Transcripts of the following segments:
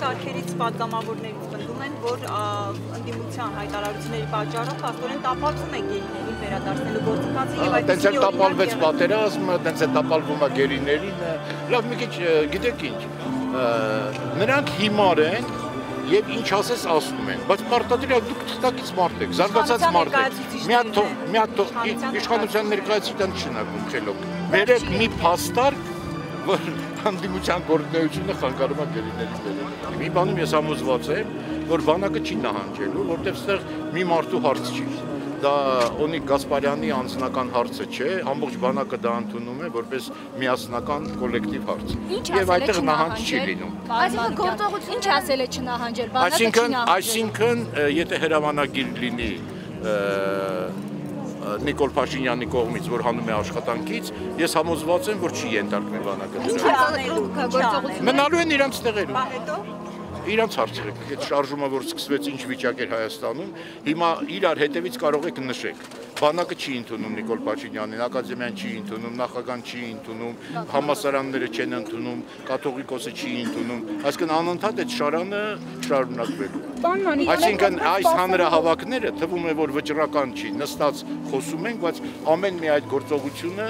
շարքերից падգամավորներից պնդում են, որ ընդդիմության հայտարարությունների պատճառով հաստորեն տապալվում են գերիներին վերադարձնելու գործընթացը եւ այդ դեպքում տապալվեց պատերազմը, դենց է տապալվում է գերիներին։ Լավ, մի քիչ գիտեք ինչ։ Նրանք հիմար են, եւ ինչ ասես ասում են, բայց պարտադիր է դուք թղթակից մարդ եք, զարգացած մարդ եք։ Մի հատ թող, մի հատ թող իշխանության ներկայացուցիչն չնակում չելով։ Բերեք մի փաստարկ, որ հանդիմության գործունեությունը խանգարում է գերիների վերել։ Մի բանում ես համոզված եմ, որ բանակը չի նահանջելու, որտեղ ստեղ մի մարդու հարց չի դա Օնիկ Գասպարյանի անձնական հարցը չէ, ամբողջ բանակը դա ընդունում է որպես միասնական կոլեկտիվ հարց։ Եվ այդտեղ նահանջ չի լինում։ Այսինքն գործողություն ինչ ասել է չնահանջել, բանակը չի նահանջել։ Այսինքն, եթե հրամանագիր լինի Նիկոլ Փաշինյանի կողմից, որ հանում է աշխատանքից, ես համոզված եմ, որ չի ենթարկվի բանակը։ Ինչ անելու գործողություն։ Մնալու են իրանց տեղերում։ Բա հետո իրանց հարցրեք, այդ շարժումը որ սկսվեց ինչ վիճակ էր Հայաստանում, հիմա իրար հետևից կարող եք նշեք։ Բանակը չի ընդունում Նիկոլ Փաշինյանին, ակադեմիան չի ընդունում, նախագահան չի ընդունում, համասարանները չեն ընդունում, կաթողիկոսը չի ընդունում։ Այսինքն անընդհատ այդ շարանը շարունակվելու։ Այսինքն այս հանրահավաքները թվում է որ վճռական չի, նստած խոսում ենք, բայց ամեն մի այդ գործողությունը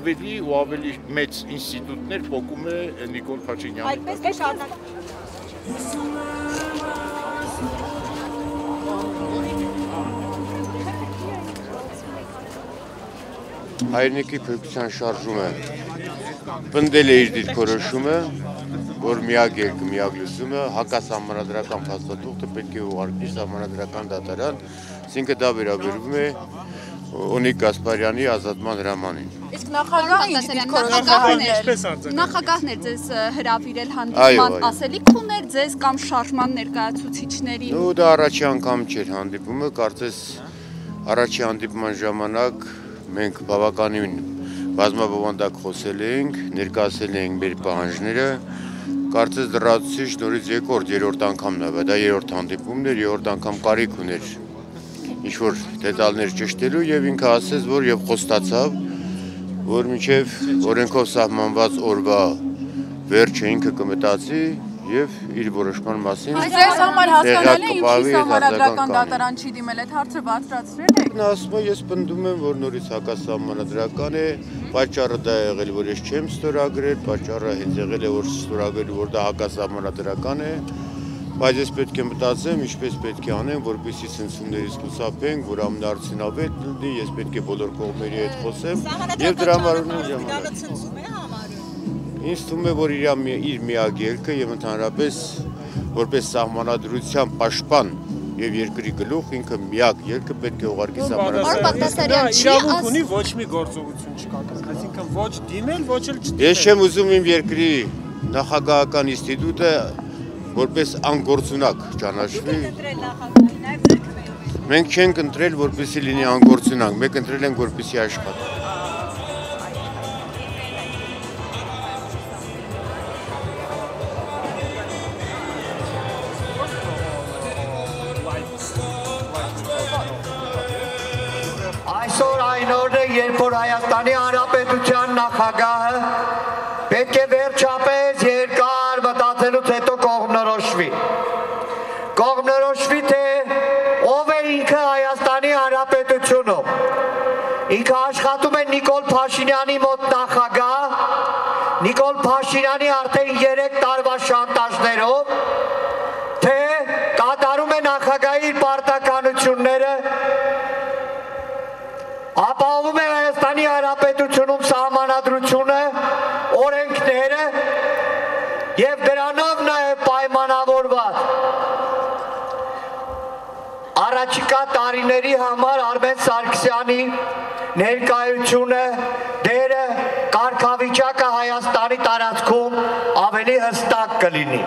ավելի ու ավելի մեծ ինստիտուտներ փոկում է Նիկոլ Փաշինյանի։ Այդպես է շարունակ հայրենիքի փրկության շարժումը պնդել է իր դիրքորոշումը, որ միակ երկը, միակ լուսումը հակասահմանադրական փաստաթուղթը պետք է ուղարկի սահմանադրական դատարան, այսինքն դա վերաբերվում է Օնիկ Գասպարյանի ազատման հրամանին։ Իսկ նախագահն էր նախագահն էր ձեզ հրավիրել հանդիպման ասելիք ուներ ձեզ կամ շարժման ներկայացուցիչների։ Ու դա առաջի անգամ չէր հանդիպումը, կարծես առաջի հանդիպման ժամանակ մենք բավականին բազմաբովանդակ խոսել էինք, ներկայացել էինք մեր պահանջները, կարծես դրացուցիչ նորից երկրորդ, երրորդ անգամն է, դա երրորդ հանդիպումն էր, երրորդ անգամ կարիք ուներ ինչ որ դետալներ ճշտելու եւ ինքը ասեց, որ եւ խոստացավ, որ մինչեւ օրենքով սահմանված օրվա վերջը ինքը կմտածի եւ իր որոշման մասին ձեզ համար հասկանալի է ինչի համարադրական դատարան չի դիմել այդ հարցը բացրացրել եք։ Նա ասում է ես պնդում եմ որ նորից հակասահմանադրական է, պատճառը դա եղել որ ես չեմ ստորագրել, պատճառը հենց եղել է որ ստորագրել որ դա հակասահմանադրական է բայց ես պետք է մտածեմ, ինչպես պետք է անեմ, որպեսզի ցնցումներից խուսափենք, որ ամենարդյունավետ լինի, ես պետք է բոլոր կողմերի հետ խոսեմ եւ դրա համար ունեմ ժամանակ։ Ինձ թվում է, որ իր իր միակ ելքը եւ ընդհանրապես որպես սահմանադրության պաշտպան եւ երկրի գլուխ ինքը միակ ելքը պետք է ուղարկի սահմանադրության։ Իրավունք ունի ոչ մի գործողություն չկատարել, այսինքն ոչ դիմել, ոչ էլ չդիմել։ Ես չեմ ուզում իմ երկրի նախագահական ինստիտուտը որպես անգործունակ ճանաչվի։ Մենք չենք ընտրել, որպեսի լինի անգործունակ, մենք ընտրել ենք, որպեսի աշխատի։ Այսօր այն օրն է, երբ որ Հայաստանի Հանրապետության նախագահը պետք է վերջապես երկար մտածելուց հետո կողմնորոշվի։ Կողմնորոշվի թե ով է ինքը Հայաստանի Հանրապետությունում։ Ինքը աշխատում է Նիկոլ Փաշինյանի մոտ նախագահ, Նիկոլ Փաշինյանի արդեն 3 տարվա շանտաժներով, թե կատարում է նախագահի պարտականությունները, ապահովում է Հայաստանի Հանրապետությունում առաջիկա տարիների համար Արմեն Սարգսյանի ներկայությունը դերը կարգավիճակը Հայաստանի տարածքում ավելի հստակ կլինի